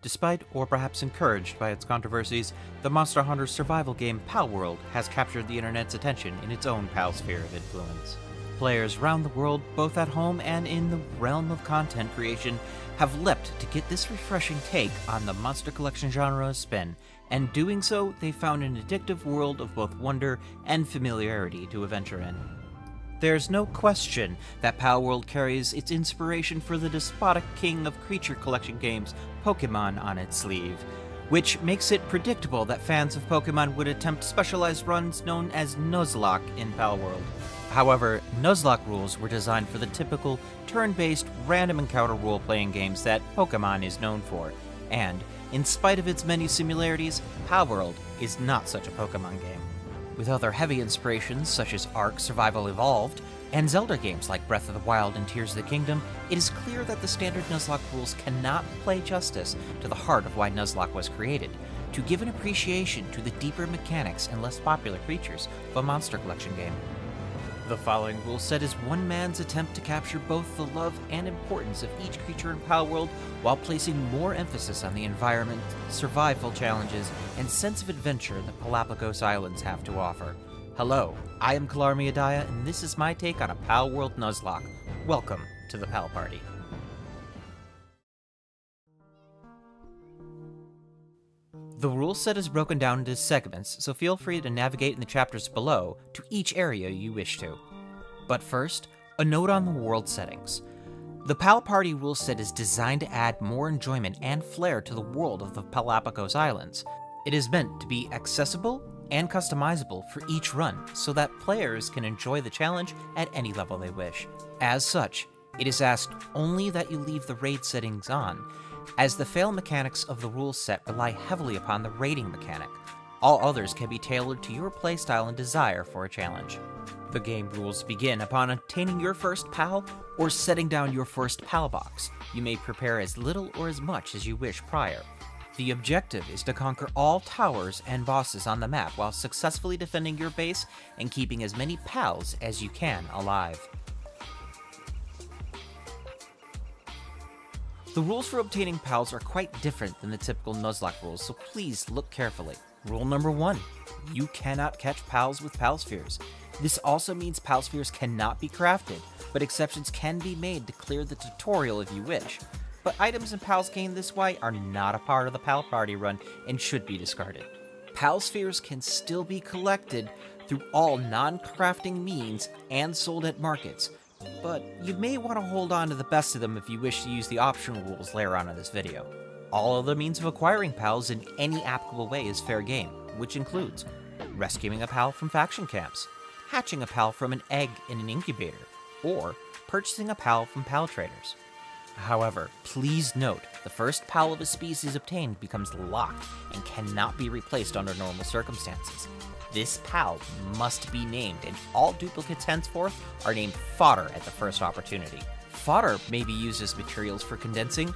Despite, or perhaps encouraged by its controversies, the Monster Hunter survival game Palworld has captured the internet's attention in its own PAL sphere of influence. Players around the world, both at home and in the realm of content creation, have leapt to get this refreshing take on the Monster Collection genre spin, and doing so, they found an addictive world of both wonder and familiarity to adventure in. There's no question that Palworld carries its inspiration for the despotic king of creature collection games, Pokemon, on its sleeve, which makes it predictable that fans of Pokemon would attempt specialized runs known as Nuzlocke in Palworld. However, Nuzlocke rules were designed for the typical turn-based random encounter role-playing games that Pokemon is known for, and, in spite of its many similarities, Palworld is not such a Pokemon game. With other heavy inspirations such as Ark Survival Evolved, and Zelda games like Breath of the Wild and Tears of the Kingdom, it is clear that the standard Nuzlocke rules cannot play justice to the heart of why Nuzlocke was created, to give an appreciation to the deeper mechanics and less popular features of a monster collection game. The following rule set is one man's attempt to capture both the love and importance of each creature in Palworld while placing more emphasis on the environment, survival challenges, and sense of adventure that Palapagos Islands have to offer. Hello, I am Kalar and this is my take on a Palworld Nuzlocke. Welcome to the Pal Party. The rule set is broken down into segments, so feel free to navigate in the chapters below to each area you wish to. But first, a note on the world settings. The Pal Party rule set is designed to add more enjoyment and flair to the world of the Palapagos Islands. It is meant to be accessible and customizable for each run so that players can enjoy the challenge at any level they wish. As such, it is asked only that you leave the raid settings on, as the fail mechanics of the rule set rely heavily upon the rating mechanic. All others can be tailored to your playstyle and desire for a challenge. The game rules begin upon obtaining your first PAL or setting down your first PAL box. You may prepare as little or as much as you wish prior. The objective is to conquer all towers and bosses on the map while successfully defending your base and keeping as many pals as you can alive. The rules for obtaining pals are quite different than the typical Nuzlocke rules, so please look carefully. Rule number one, you cannot catch pals with pal spheres. This also means pal spheres cannot be crafted, but exceptions can be made to clear the tutorial if you wish. But items and pals gained this way are not a part of the pal party run and should be discarded. Pal spheres can still be collected through all non-crafting means and sold at markets, but you may want to hold on to the best of them if you wish to use the optional rules later on in this video. All other means of acquiring pals in any applicable way is fair game, which includes rescuing a pal from faction camps, hatching a pal from an egg in an incubator, or purchasing a pal from pal traders. However, please note, the first pal of a species obtained becomes locked and cannot be replaced under normal circumstances. This pal must be named, and all duplicates henceforth are named fodder at the first opportunity. Fodder may be used as materials for condensing,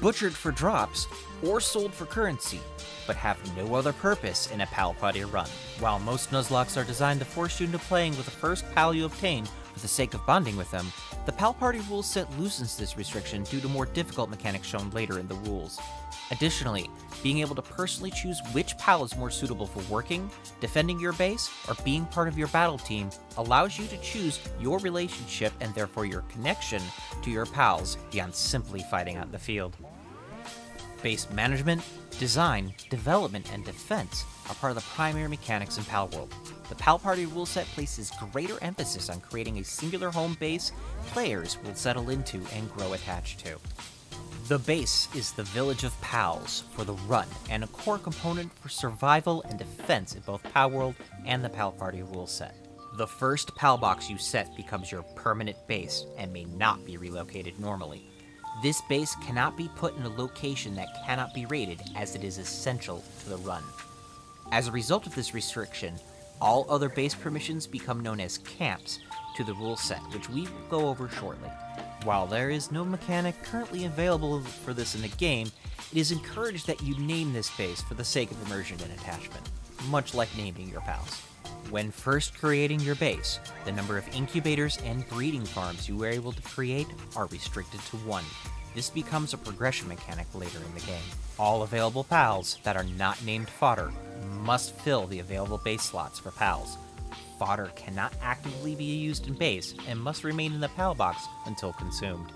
butchered for drops, or sold for currency, but have no other purpose in a pal party run. While most Nuzlockes are designed to force you into playing with the first pal you obtain for the sake of bonding with them, the Pal Party rule set loosens this restriction due to more difficult mechanics shown later in the rules. Additionally, being able to personally choose which PAL is more suitable for working, defending your base, or being part of your battle team allows you to choose your relationship and therefore your connection to your pals beyond simply fighting out in the field. Base management, design, development, and defense are part of the primary mechanics in Palworld. The Pal Party rule set places greater emphasis on creating a singular home base players will settle into and grow attached to. The base is the village of pals for the run and a core component for survival and defense in both Palworld and the Pal Party rule set. The first PAL box you set becomes your permanent base and may not be relocated normally. This base cannot be put in a location that cannot be raided as it is essential to the run. As a result of this restriction, all other base permissions become known as camps to the rule set, which we will go over shortly. While there is no mechanic currently available for this in the game, it is encouraged that you name this base for the sake of immersion and attachment, much like naming your pals. When first creating your base, the number of incubators and breeding farms you are able to create are restricted to one. This becomes a progression mechanic later in the game. All available pals that are not named fodder must fill the available base slots for pals. Fodder cannot actively be used in base and must remain in the pal box until consumed.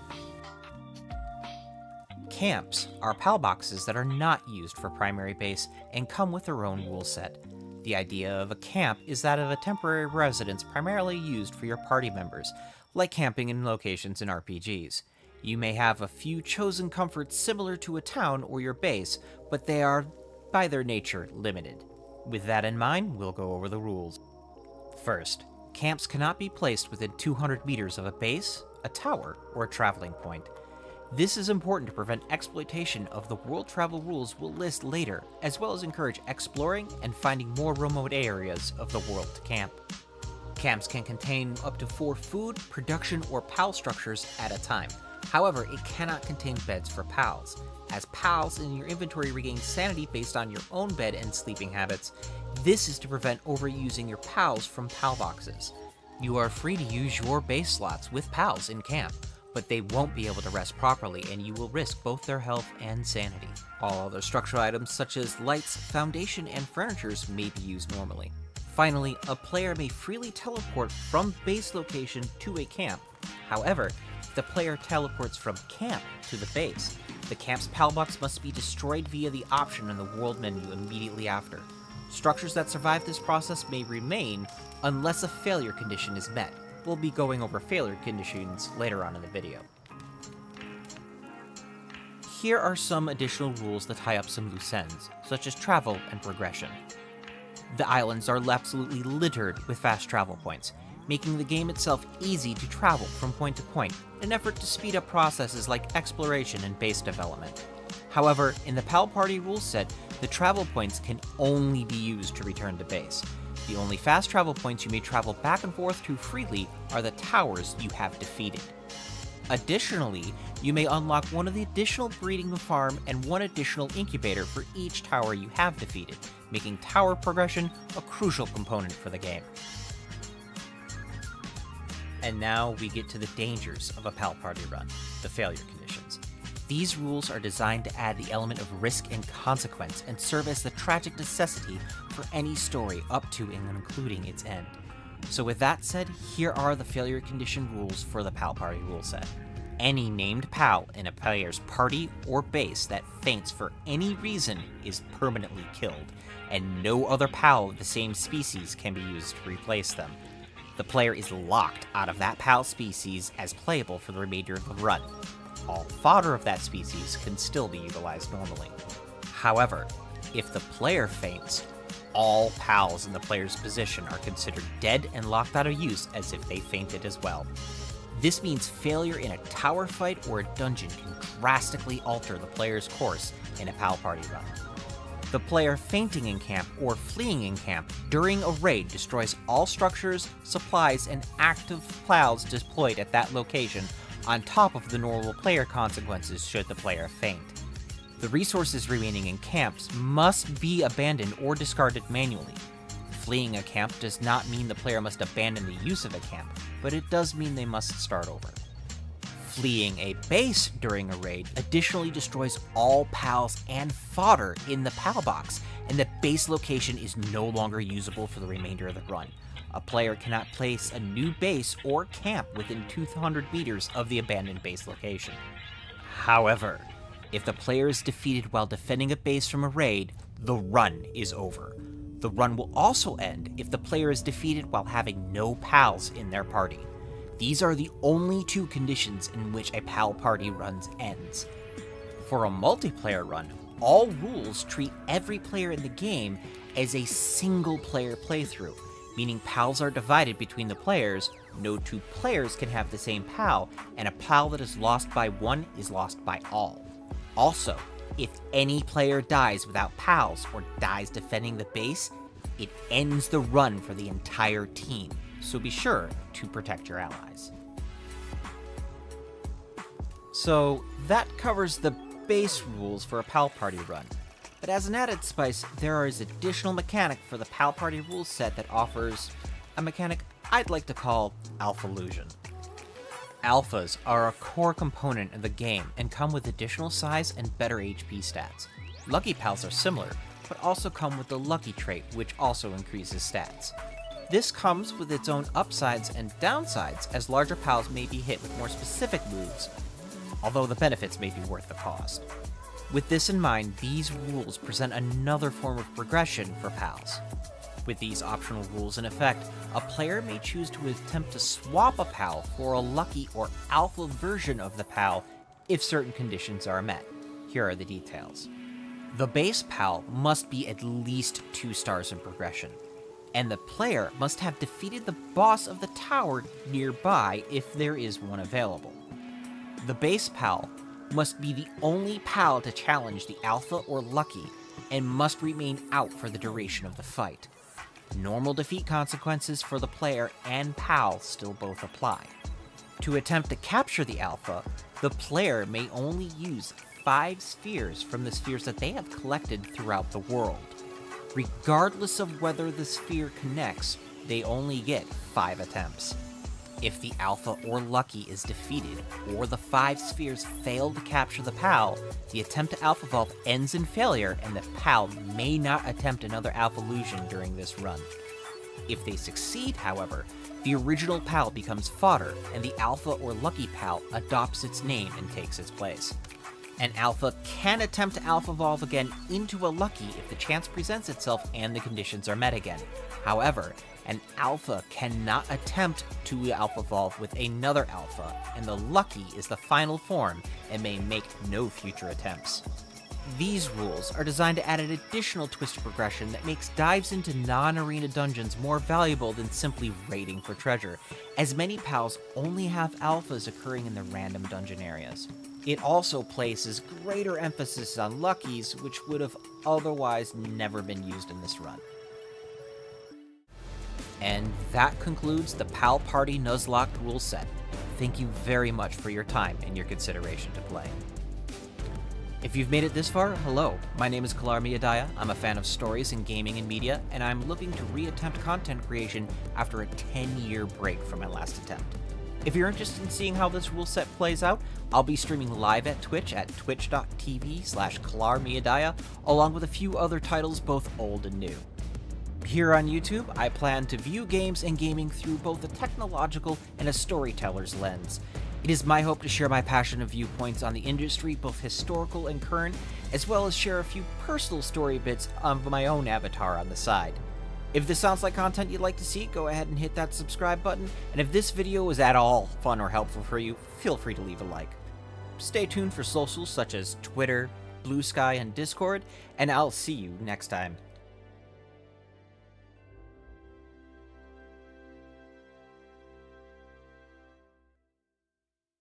Camps are PAL boxes that are not used for primary base and come with their own rule set. The idea of a camp is that of a temporary residence primarily used for your party members, like camping in locations in RPGs. You may have a few chosen comforts similar to a town or your base, but they are, by their nature, limited. With that in mind, we'll go over the rules. First, camps cannot be placed within 200 meters of a base, a tower, or a traveling point. This is important to prevent exploitation of the world travel rules we'll list later, as well as encourage exploring and finding more remote areas of the world to camp. Camps can contain up to four food, production, or PAL structures at a time. However, it cannot contain beds for PALs. As PALs in your inventory regain sanity based on your own bed and sleeping habits, this is to prevent overusing your PALs from PAL boxes. You are free to use your base slots with PALs in camp, but they won't be able to rest properly and you will risk both their health and sanity. All other structural items such as lights, foundation, and furnitures may be used normally. Finally, a player may freely teleport from base location to a camp. However, if the player teleports from camp to the base, the camp's PAL box must be destroyed via the option in the world menu immediately after. Structures that survive this process may remain unless a failure condition is met. We'll be going over failure conditions later on in the video. Here are some additional rules that tie up some loose ends, such as travel and progression. The islands are absolutely littered with fast travel points, making the game itself easy to travel from point to point, an effort to speed up processes like exploration and base development. However, in the PAL Party rule set, the travel points can only be used to return to base. The only fast travel points you may travel back and forth to freely are the towers you have defeated. Additionally, you may unlock one of the additional breeding farm and one additional incubator for each tower you have defeated, making tower progression a crucial component for the game. And now we get to the dangers of a PAL party run, the failure conditions. These rules are designed to add the element of risk and consequence and serve as the tragic necessity for any story up to and including its end. So, with that said, here are the failure condition rules for the PAL Party rule set. Any named PAL in a player's party or base that faints for any reason is permanently killed, and no other PAL of the same species can be used to replace them. The player is locked out of that PAL species as playable for the remainder of the run. All fodder of that species can still be utilized normally. However, if the player faints, all pals in the player's position are considered dead and locked out of use as if they fainted as well. This means failure in a tower fight or a dungeon can drastically alter the player's course in a PAL party run. The player fainting in camp or fleeing in camp during a raid destroys all structures, supplies, and active pals deployed at that location, on top of the normal player consequences should the player faint. The resources remaining in camps must be abandoned or discarded manually. Fleeing a camp does not mean the player must abandon the use of a camp, but it does mean they must start over. Fleeing a base during a raid additionally destroys all pals and fodder in the pal box, and the base location is no longer usable for the remainder of the run. A player cannot place a new base or camp within 200 meters of the abandoned base location. However, if the player is defeated while defending a base from a raid, the run is over. The run will also end if the player is defeated while having no pals in their party. These are the only two conditions in which a PAL party runs ends. For a multiplayer run, all rules treat every player in the game as a single player playthrough, meaning pals are divided between the players. No two players can have the same pal, and a pal that is lost by one is lost by all. Also, if any player dies without pals or dies defending the base, it ends the run for the entire team, so be sure to protect your allies. So that covers the base rules for a PAL Party run. But as an added spice, there is additional mechanic for the PAL Party rule set that offers a mechanic I'd like to call Alphalusion. Alphas are a core component of the game and come with additional size and better HP stats. Lucky Pals are similar, but also come with the Lucky trait, which also increases stats. This comes with its own upsides and downsides, as larger pals may be hit with more specific moves, although the benefits may be worth the cost. With this in mind, these rules present another form of progression for pals. With these optional rules in effect, a player may choose to attempt to swap a PAL for a lucky or alpha version of the PAL if certain conditions are met. Here are the details. The base PAL must be at least 2 stars in progression, and the player must have defeated the boss of the tower nearby if there is one available. The base PAL must be the only PAL to challenge the Alpha or Lucky, and must remain out for the duration of the fight. Normal defeat consequences for the player and PAL still both apply. To attempt to capture the Alpha, the player may only use 5 spheres from the spheres that they have collected throughout the world. Regardless of whether the sphere connects, they only get 5 attempts. If the Alpha or Lucky is defeated, or the 5 spheres fail to capture the PAL, the attempt to Alpha Evolve ends in failure and the PAL may not attempt another Alphalusion during this run. If they succeed, however, the original PAL becomes fodder, and the Alpha or Lucky PAL adopts its name and takes its place. An Alpha can attempt to Alpha Evolve again into a Lucky if the chance presents itself and the conditions are met again. However, an Alpha cannot attempt to Alpha Evolve with another Alpha, and the Lucky is the final form and may make no future attempts. These rules are designed to add an additional twist to progression that makes dives into non-arena dungeons more valuable than simply raiding for treasure, as many pals only have alphas occurring in the random dungeon areas. It also places greater emphasis on luckies, which would have otherwise never been used in this run. And that concludes the PAL Party Nuzlocke rule set. Thank you very much for your time and your consideration to play. If you've made it this far, hello. My name is Kalar Meadia. I'm a fan of stories and gaming and media, and I'm looking to reattempt content creation after a 10-year break from my last attempt. If you're interested in seeing how this rule set plays out, I'll be streaming live at Twitch at twitch.tv slash Meadia, along with a few other titles both old and new. Here on YouTube, I plan to view games and gaming through both a technological and a storyteller's lens. It is my hope to share my passion and viewpoints on the industry, both historical and current, as well as share a few personal story bits of my own avatar on the side. If this sounds like content you'd like to see, go ahead and hit that subscribe button, and if this video was at all fun or helpful for you, feel free to leave a like. Stay tuned for socials such as Twitter, Blue Sky, and Discord, and I'll see you next time.